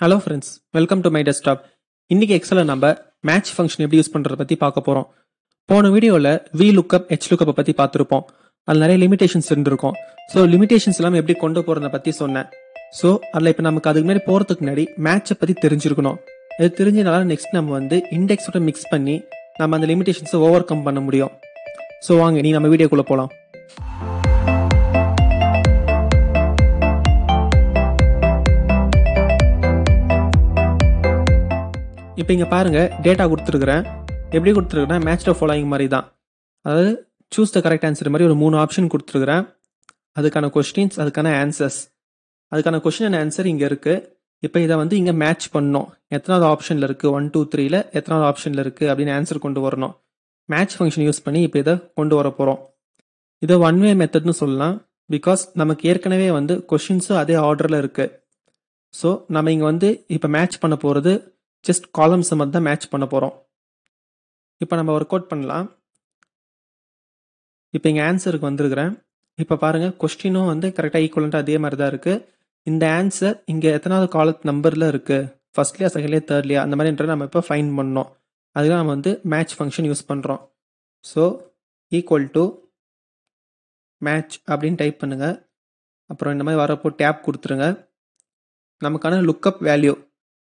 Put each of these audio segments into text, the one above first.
Hello friends welcome to my desktop இன்றைக்கி எக்ஸலில் நம்ம மேட்ச் ஃபங்க்ஷன் எப்படி யூஸ் பண்ணுறத பற்றி பார்க்க போகிறோம் போன வீடியோவில் வி லுக்கப் ஹெச் லுக்கப்பை பற்றி பார்த்துருப்போம். அதில் நிறைய லிமிடேஷன்ஸ் இருந்திருக்கும். ஸோ லிமிடேஷன்ஸ் எல்லாம் எப்படி கொண்டு போகிறத பற்றி சொன்னேன். ஸோ அதில் இப்போ நமக்கு அதுக்கு முன்னாடி போகிறதுக்கு முன்னாடி மேட்சை பற்றி தெரிஞ்சிருக்கணும். இது தெரிஞ்சதுனால நெக்ஸ்ட் நம்ம வந்து இண்டெக்ஸோட மிக்ஸ் பண்ணி நம்ம அந்த லிமிடேஷன்ஸை ஓவர் கம் பண்ண முடியும். ஸோ வாங்க நீ நம்ம வீடியோக்குள்ளே போகலாம் இப்போ இங்கே பாருங்கள் டேட்டா கொடுத்துருக்குறேன். எப்படி கொடுத்துருக்குறேன் மேட்ச் ஃபாலோயிங் மாதிரி தான். அதாவது சூஸ் த கரெக்ட் ஆன்சர் மாதிரி ஒரு மூணு ஆப்ஷன் கொடுத்துருக்குறேன். அதுக்கான கொஸ்டின்ஸ் அதுக்கான ஆன்சர்ஸ் அதுக்கான கொஸ்டின் அண்ட் ஆன்சர் இங்கே இருக்குது இப்போ இதை வந்து இங்கே மேட்ச் பண்ணோம் எத்தனாவது ஆப்ஷனில் இருக்குது ஒன் டூ த்ரீல எத்தனாவது ஆப்ஷனில் இருக்குது அப்படின்னு ஆன்சர் கொண்டு வரணும். மேட்ச் ஃபங்க்ஷன் யூஸ் பண்ணி இப்போ இதை கொண்டு வர போகிறோம் இதை ஒன் வே மெத்தட்னு சொல்லலாம். பிகாஸ் நமக்கு ஏற்கனவே வந்து கொஷின்ஸும் அதே ஆர்டரில் இருக்குது ஸோ நம்ம இங்கே வந்து இப்போ மேட்ச் பண்ண போகிறது ஜஸ்ட் காலம்ஸை மட்டும் தான் மேட்ச் பண்ண போகிறோம் இப்போ நம்ம ஒர்க் அவுட் பண்ணலாம். இப்போ இங்கே ஆன்சருக்கு வந்திருக்கிறேன். இப்போ பாருங்கள் கொஸ்டினும் வந்து கரெக்டாக ஈக்குவலண்ட்டாக அதே மாதிரி தான் இருக்குது இந்த ஆன்சர் இங்கே எத்தனாவது காலத் நம்பரில் இருக்குது ஃபர்ஸ்ட்லேயா செகண்ட்லேயா தேர்ட்லியா அந்த மாதிரின்ற நம்ம இப்போ ஃபைன் பண்ணோம். அதுக்கு நம்ம வந்து மேட்ச் ஃபங்க்ஷன் யூஸ் பண்ணுறோம் ஸோ ஈக்குவல் டு மேட்ச் அப்படின்னு டைப் பண்ணுங்கள் அப்புறம் இந்த மாதிரி வரப்போ டேப் கொடுத்துருங்க. நமக்கான லுக்கப் வேல்யூ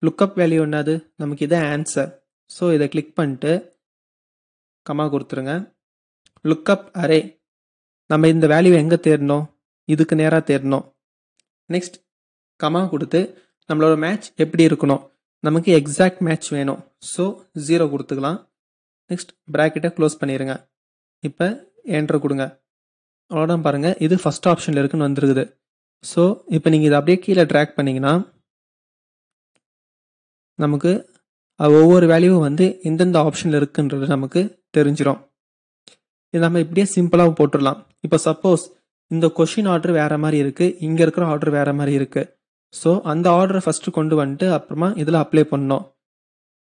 லுக்கப் வேல்யூ என்னது? நமக்கு இதான் ஆன்சர் ஸோ இதை கிளிக் பண்ணிட்டு கமா கொடுத்துருங்க. லுக்கப் அரே நம்ம இந்த வேல்யூ எங்கே தேடணும்? இதுக்கு நேராக தேடணும். நெக்ஸ்ட் கமா கொடுத்து நம்மளோட மேட்ச் எப்படி இருக்கணும்? நமக்கு எக்ஸாக்ட் மேட்ச் வேணும். ஸோ ஜீரோ கொடுத்துக்கலாம். நெக்ஸ்ட் ப்ராக்கெட்டை க்ளோஸ் பண்ணிடுங்க இப்போ என்ட்ரு கொடுங்க. அவ்வளோதான் பாருங்கள் இது ஃபஸ்ட் ஆப்ஷனில் இருக்குன்னு வந்துருக்குது. ஸோ இப்போ நீங்கள் இதை அப்படியே கீழே ட்ராக் பண்ணிங்கன்னா நமக்கு ஒவ்வொரு வேல்யூவும் வந்து எந்தெந்த ஆப்ஷனில் இருக்குன்றது நமக்கு தெரிஞ்சிடும் இது நம்ம இப்படியே சிம்பிளாக போட்டுடலாம். இப்போ சப்போஸ் இந்த கொஷின் ஆர்டர் வேற மாதிரி இருக்குது இங்கே இருக்கிற ஆர்டர் வேறு மாதிரி இருக்குது ஸோ அந்த ஆர்டரை ஃபஸ்ட்டு கொண்டு வந்துட்டு அப்புறமா இதில் அப்ளை பண்ணோம்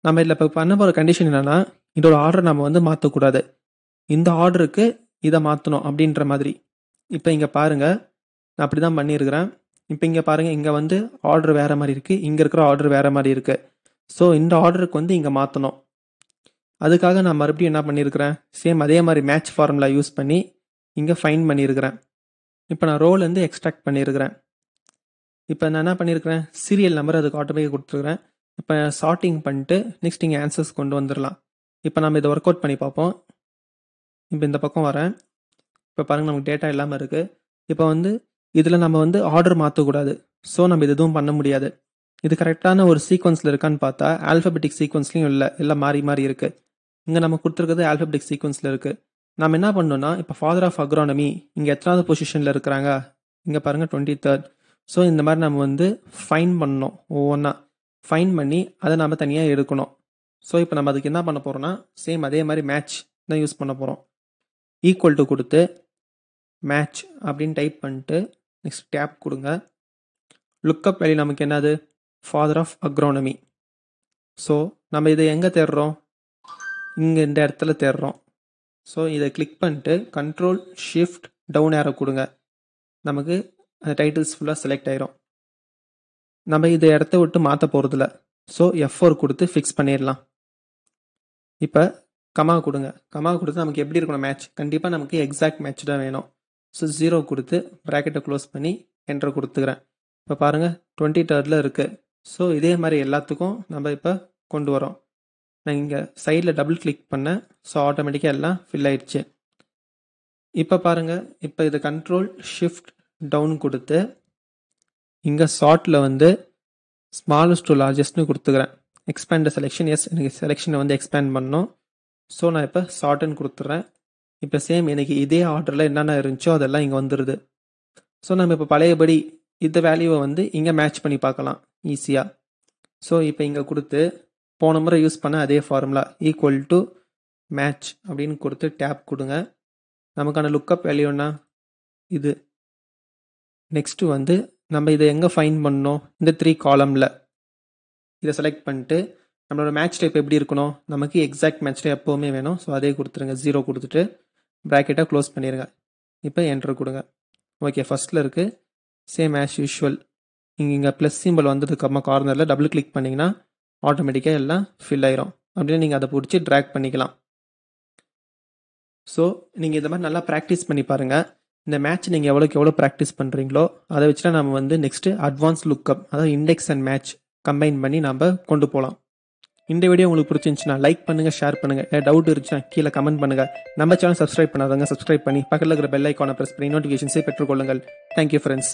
நம்ம இதில் இப்போ பண்ண போகிற கண்டிஷன் என்னென்னா இதோட ஆர்டர் நம்ம வந்து மாற்றக்கூடாது இந்த ஆர்டருக்கு இதை மாற்றணும் அப்படின்ற மாதிரி. இப்போ இங்கே பாருங்கள் நான் அப்படி தான் பண்ணியிருக்கிறேன். இப்போ இங்கே பாருங்கள் இங்கே வந்து ஆர்டர் வேறு மாதிரி இருக்குது இங்கே இருக்கிற ஆர்டர் வேறு மாதிரி இருக்குது ஸோ இந்த ஆர்டருக்கு வந்து இங்கே மாற்றணும் அதுக்காக நான் மறுபடியும் என்ன பண்ணியிருக்கிறேன் சேம் அதே மாதிரி மேட்ச் ஃபார்முலா யூஸ் பண்ணி இங்கே ஃபைன் பண்ணியிருக்கிறேன் இப்போ நான் ரோலேருந்து எக்ஸ்ட்ராக்ட் பண்ணியிருக்கிறேன் இப்போ நான் என்ன பண்ணியிருக்கிறேன் சீரியல் நம்பர் அதுக்கு ஆட்டோமேட்டிக் கொடுத்துருக்குறேன். இப்போ சார்ட்டிங் பண்ணிட்டு நெக்ஸ்ட் இங்கே ஆன்சர்ஸ் கொண்டு வந்துடலாம். இப்போ நம்ம இதை ஒர்க் அவுட் பண்ணி பார்ப்போம். இப்போ இந்த பக்கம் வரேன். இப்போ பாருங்கள் நமக்கு டேட்டா இல்லாமல் இருக்குது இப்போ வந்து இதில் நம்ம வந்து ஆர்டர் மாற்றக்கூடாது ஸோ நம்ம இது எதுவும் பண்ண முடியாது. இது கரெக்டான ஒரு சீக்வன்ஸில் இருக்கான்னு பார்த்தா ஆல்ஃபபெட்டிக் சீக்வன்ஸ்லையும் இல்லை எல்லாம் மாறி மாறி இருக்குது இங்கே நம்ம கொடுத்துருக்கிறது ஆல்ஃபபெட்டிக் சீக்வன்ஸில் இருக்குது நம்ம என்ன பண்ணோம்னா இப்போ ஃபாதர் ஆஃப் அக்ரானமி இங்கே எத்தனாவது பொசிஷனில் இருக்கிறாங்க? இங்கே பாருங்கள் டுவெண்ட்டி தேர்ட் ஸோ இந்த மாதிரி நம்ம வந்து ஃபைன் பண்ணணும் ஒவ்வொன்றா ஃபைன் பண்ணி அதை நம்ம தனியாக எடுக்கணும். ஸோ இப்போ நம்ம அதுக்கு என்ன பண்ண போகிறோம்னா சேம் அதே மாதிரி மேட்ச் தான் யூஸ் பண்ண போகிறோம் ஈக்குவல் டு கொடுத்து மேட்ச் அப்படின்னு டைப் பண்ணிட்டு நெக்ஸ்ட் டேப் கொடுங்க. லுக்கப் வேல்யூ நமக்கு என்னது? ஃபாதர் ஆஃப் அக்ரோனமி ஸோ நம்ம இதை எங்கே தேடுறோம் இங்கே இந்த இடத்துல தேடுறோம் ஸோ இதை கிளிக் பண்ணிட்டு கண்ட்ரோல் ஷிஃப்ட் டவுன் ஏரோ கொடுங்க. நமக்கு அந்த டைட்டில்ஸ் ஃபுல்லாக செலக்ட் ஆயிரும். நம்ம இந்த இடத்த விட்டு மாற்ற போகிறதில்ல ஸோ எஃப் ஃபோர் கொடுத்து ஃபிக்ஸ் பண்ணிடலாம். இப்போ கமா கொடுங்க. கமா கொடுத்து நமக்கு எப்படி இருக்கணும் மேட்ச் கண்டிப்பாக நமக்கு எக்ஸாக்ட் மேட்ச் தான் வேணும். ஸோ ஜீரோ கொடுத்து ப்ராக்கெட்டை க்ளோஸ் பண்ணி என்ட்ரு கொடுத்துக்கிறேன். இப்போ பாருங்கள் டுவெண்ட்டி தேர்டில் இருக்குது ஸோ இதே மாதிரி எல்லாத்துக்கும் நம்ம இப்போ கொண்டு வரோம். நான் இங்கே சைடில் டபுள் கிளிக் பண்ணேன். ஸோ ஆட்டோமேட்டிக்காக எல்லாம் ஃபில் ஆயிடுச்சு. இப்போ பாருங்கள் இப்போ இது கண்ட்ரோல் ஷிஃப்ட் டவுன் கொடுத்து இங்கே ஷார்ட்டில் வந்து ஸ்மாலஸ்ட் டு லார்ஜஸ்ட்னு கொடுத்துக்கிறேன். எக்ஸ்பேண்ட் செலெக்ஷன் எஸ் எனக்கு செலெக்ஷனை வந்து எக்ஸ்பேண்ட் பண்ணோம் ஸோ நான் இப்போ ஷார்ட்டுன்னு கொடுத்துட்றேன் இப்போ சேம் எனக்கு இதே ஆர்டரில் என்னென்ன இருந்துச்சோ அதெல்லாம் இங்கே வந்துடுது ஸோ நம்ம இப்போ பழையபடி இந்த வேல்யூவை வந்து இங்கே மேட்ச் பண்ணி பார்க்கலாம் ஈஸியாக ஸோ இப்போ இங்கே கொடுத்து போன முறை யூஸ் பண்ண அதே ஃபார்முலா ஈக்குவல் டு மேட்ச் அப்படின்னு கொடுத்து டேப் கொடுங்க. நமக்கான லுக்கப் வேல்யூனா இது. நெக்ஸ்ட்டு வந்து நம்ம இதை எங்கே ஃபைன் பண்ணோம்? இந்த த்ரீ காலமில் இதை செலக்ட் பண்ணிட்டு நம்மளோட மேட்ச் டைப் எப்படி இருக்கணும்? நமக்கு எக்ஸாக்ட் மேட்ச் டைப் எப்போவுமே வேணும். ஸோ அதே கொடுத்துருங்க. ஜீரோ கொடுத்துட்டு ப்ராக்கெட்டாக க்ளோஸ் பண்ணிடுங்க இப்போ என்ட்ரு கொடுங்க. ஓகே ஃபஸ்ட்டில் இருக்குது சேம் ஆஸ் யூஷுவல் நீங்கள் இங்கே ப்ளஸ் சிம்பிள் வந்ததுக்கப்புறமா கார்னரில் டபுள் கிளிக் பண்ணிங்கன்னா ஆட்டோமேட்டிக்காக எல்லாம் ஃபில் ஆயிரும். அப்படின்னு நீங்கள் அதை பிடிச்சி ட்ராக் பண்ணிக்கலாம். ஸோ நீங்கள் இந்த மாதிரி நல்லா ப்ராக்டிஸ் பண்ணி பாருங்கள் இந்த மேட்ச் நீங்கள் எவ்வளோக்கு எவ்வளோ ப்ராக்டிஸ் பண்ணுறீங்களோ அதை வச்சுனா நம்ம வந்து நெக்ஸ்ட்டு அட்வான்ஸ் லுக்கப் அதாவது இண்டெக்ஸ் அண்ட் மேட்ச் கம்பைன் பண்ணி நம்ம கொண்டு போகலாம் இந்த வீடியோ உங்களுக்கு பிடிச்சிருந்துச்சுன்னா லைக் பண்ணுங்கள் ஷேர் பண்ணுங்கள் ஏதாவது டவுட் இருந்துச்சுன்னா கீழே கமெண்ட் பண்ணுங்கள் நம்ம சேனல் சப்ஸ்கிரைப் பண்ணாதவங்க சப்ஸ்கிரைப் பண்ணி பக்கத்தில் இருக்கிற பெல் ஐக்கானை ப்ரெஸ் பண்ணி நோட்டிஃபிகேஷன்ஸை பெற்றுக்கொள்ளுங்கள். Thank you friends